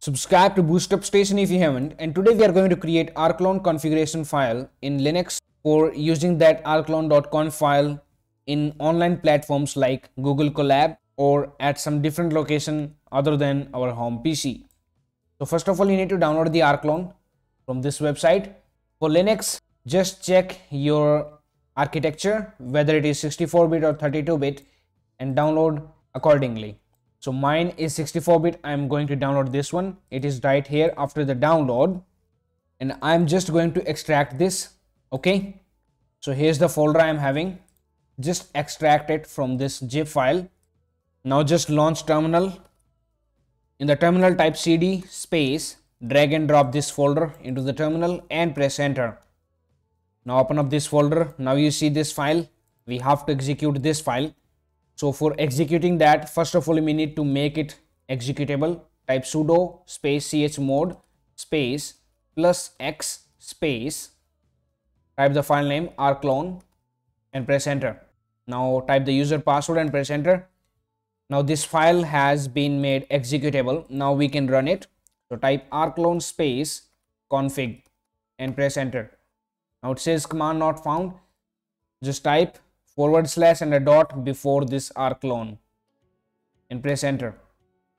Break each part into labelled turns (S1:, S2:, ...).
S1: Subscribe to Boostup Station if you haven't and today we are going to create rclone configuration file in Linux for using that rclone.conf file in online platforms like Google Colab or at some different location other than our home PC. So first of all you need to download the rclone from this website. For Linux just check your architecture whether it is 64 bit or 32 bit and download accordingly so mine is 64 bit. I'm going to download this one. It is right here after the download. And i'm just going to extract this okay? So here's the folder i'm having. Just extract it from this zip file. Now just launch terminal. In the terminal type cd space drag and drop this folder into the terminal and press enter. Now open up this folder. Now you see this file. We have to execute this file so for executing that, first of all, we need to make it executable. Type sudo space chmod space plus x space. Type the file name rclone and press enter. Now type the user password and press enter. Now this file has been made executable. Now we can run it. So type rclone space config and press enter. Now it says command not found. Just type forward slash and a dot before this rclone. And press enter.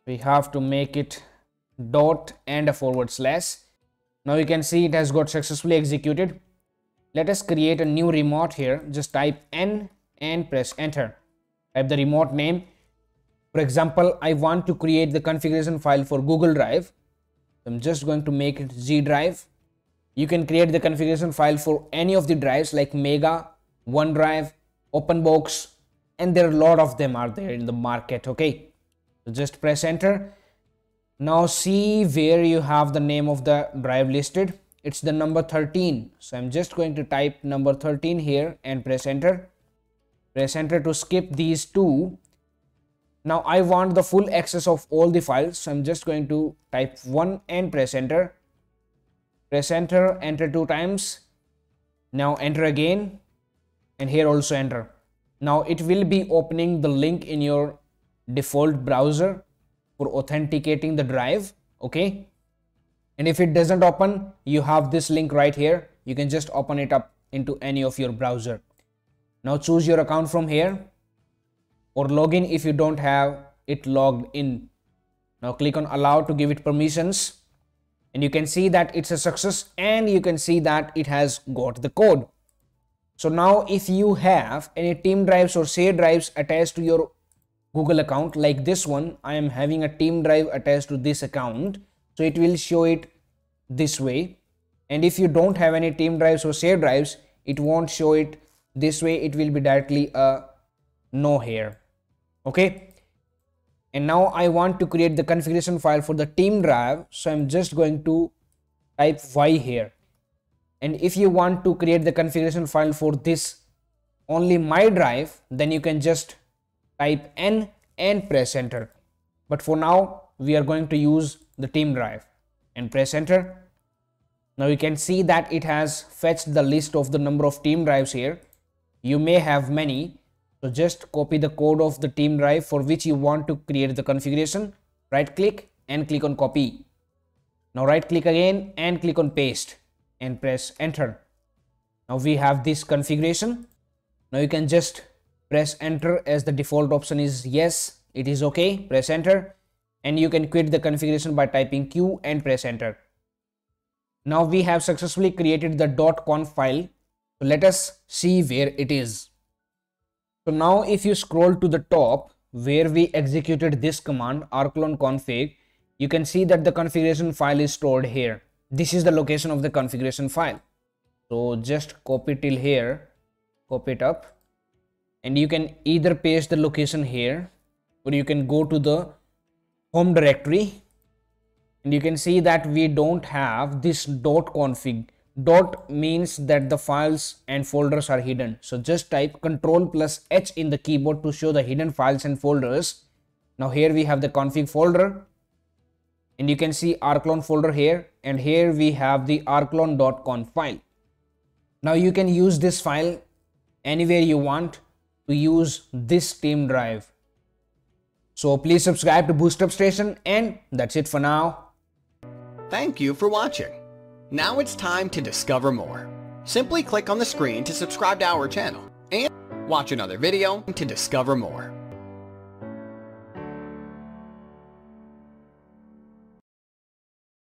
S1: We have to make it dot and a forward slash. Now you can see it has got successfully executed. Let us create a new remote here. Just type n and press enter. Type the remote name. For example i want to create the configuration file for google drive. I'm just going to make it z drive. You can create the configuration file for any of the drives like mega onedrive OpenBox and there are a lot of them are there in the market okay? So just press enter. Now see where you have the name of the drive listed. It's the number 13 so i'm just going to type number 13 here and press enter. Press enter to skip these two. Now i want the full access of all the files. So i'm just going to type 1 and press enter. Press enter enter two times. Now enter again and here also enter. Now it will be opening the link in your default browser for authenticating the drive. Okay. And if it doesn't open, you have this link right here. You can just open it up into any of your browser. Now choose your account from here or login if you don't have it logged in. Now click on allow to give it permissions and you can see that it's a success and you can see that it has got the code. So now if you have any team drives or share drives attached to your Google account like this one, I am having a team drive attached to this account. So it will show it this way. And if you don't have any team drives or share drives, it won't show it this way. It will be directly a no here. Okay. And now I want to create the configuration file for the team drive. So I'm just going to type Y here and if you want to create the configuration file for this only my drive then you can just type n and press enter. But for now we are going to use the team drive and press enter. Now you can see that it has fetched the list of the number of team drives here. You may have many. So just copy the code of the team drive for which you want to create the configuration. Right click and click on copy. Now right click again and click on paste and press enter. Now we have this configuration. Now you can just press enter as the default option is yes, it is okay, press enter and you can quit the configuration by typing q and press enter. Now we have successfully created the .conf file. So let us see where it is. So now if you scroll to the top where we executed this command rclone config, you can see that the configuration file is stored here this is the location of the configuration file. So just copy till here copy it up and you can either paste the location here or you can go to the home directory and you can see that we don't have this dot config. Dot means that the files and folders are hidden. So just type control plus h in the keyboard to show the hidden files and folders. Now here we have the config folder and you can see rclone folder here and here we have the rclone.conf file. Now you can use this file anywhere you want to use this team drive. So please subscribe to Boostup Station and that's it for now.
S2: Thank you for watching. Now it's time to discover more. Simply click on the screen to subscribe to our channel and watch another video to discover more.